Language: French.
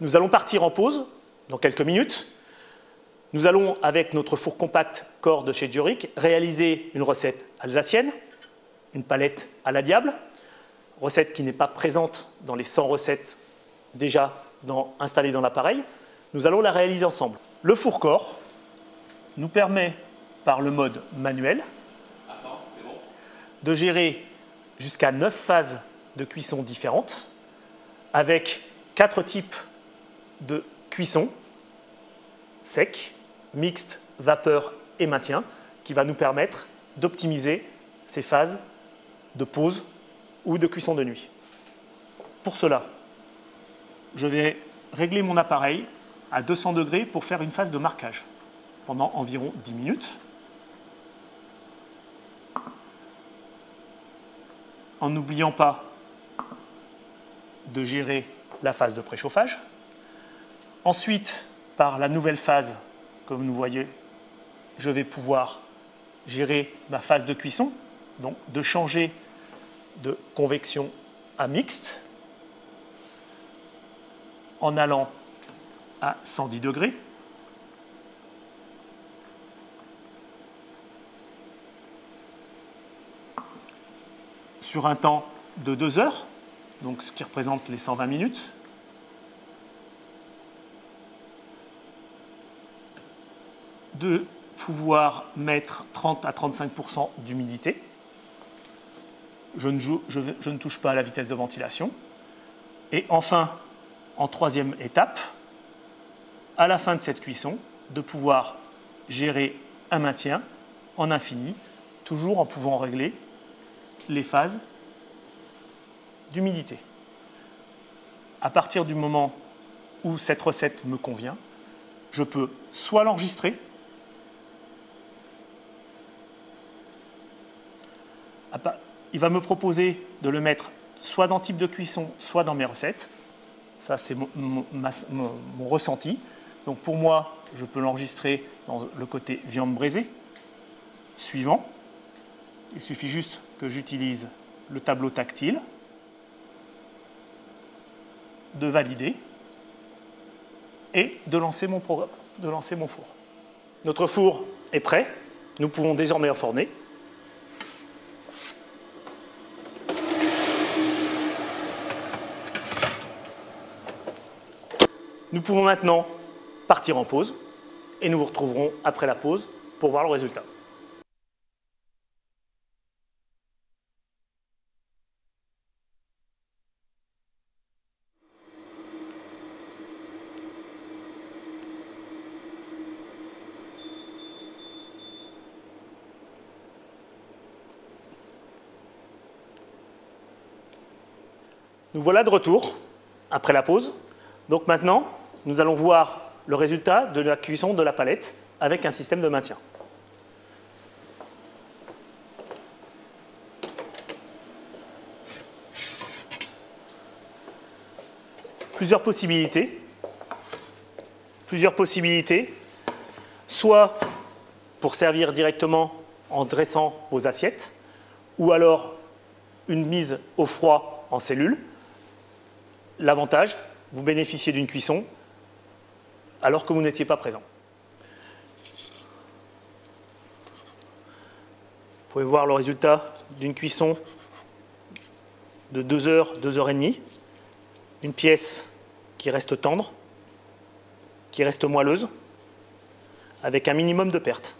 Nous allons partir en pause dans quelques minutes. Nous allons, avec notre four compact corps de chez Dioric, réaliser une recette alsacienne, une palette à la diable, recette qui n'est pas présente dans les 100 recettes déjà installées dans l'appareil. Nous allons la réaliser ensemble. Le four corps nous permet, par le mode manuel, de gérer jusqu'à 9 phases de cuisson différentes, avec quatre types de cuisson sec, mixte, vapeur et maintien, qui va nous permettre d'optimiser ces phases de pause ou de cuisson de nuit. Pour cela, je vais régler mon appareil à 200 degrés pour faire une phase de marquage pendant environ 10 minutes. En n'oubliant pas de gérer la phase de préchauffage. Ensuite, par la nouvelle phase, comme vous voyez, je vais pouvoir gérer ma phase de cuisson, donc de changer de convection à mixte en allant à 110 degrés. sur un temps de 2 heures, donc ce qui représente les 120 minutes. De pouvoir mettre 30 à 35% d'humidité. Je, je ne touche pas à la vitesse de ventilation. Et enfin, en troisième étape, à la fin de cette cuisson, de pouvoir gérer un maintien en infini, toujours en pouvant régler les phases d'humidité. À partir du moment où cette recette me convient, je peux soit l'enregistrer, il va me proposer de le mettre soit dans type de cuisson, soit dans mes recettes. Ça, c'est mon, ressenti. Donc pour moi, je peux l'enregistrer dans le côté viande braisée. Suivant, il suffit juste que j'utilise le tableau tactile, de valider et de lancer mon, four. Notre four est prêt, nous pouvons désormais enfourner. Nous pouvons maintenant partir en pause et nous vous retrouverons après la pause pour voir le résultat. Nous voilà de retour après la pause. Donc maintenant, nous allons voir le résultat de la cuisson de la palette avec un système de maintien. Plusieurs possibilités. Plusieurs possibilités. Soit pour servir directement en dressant vos assiettes, ou alors une mise au froid en cellule. L'avantage, vous bénéficiez d'une cuisson alors que vous n'étiez pas présent. Vous pouvez voir le résultat d'une cuisson de 2 heures, 2 heures et demie. Une pièce qui reste tendre, qui reste moelleuse, avec un minimum de pertes.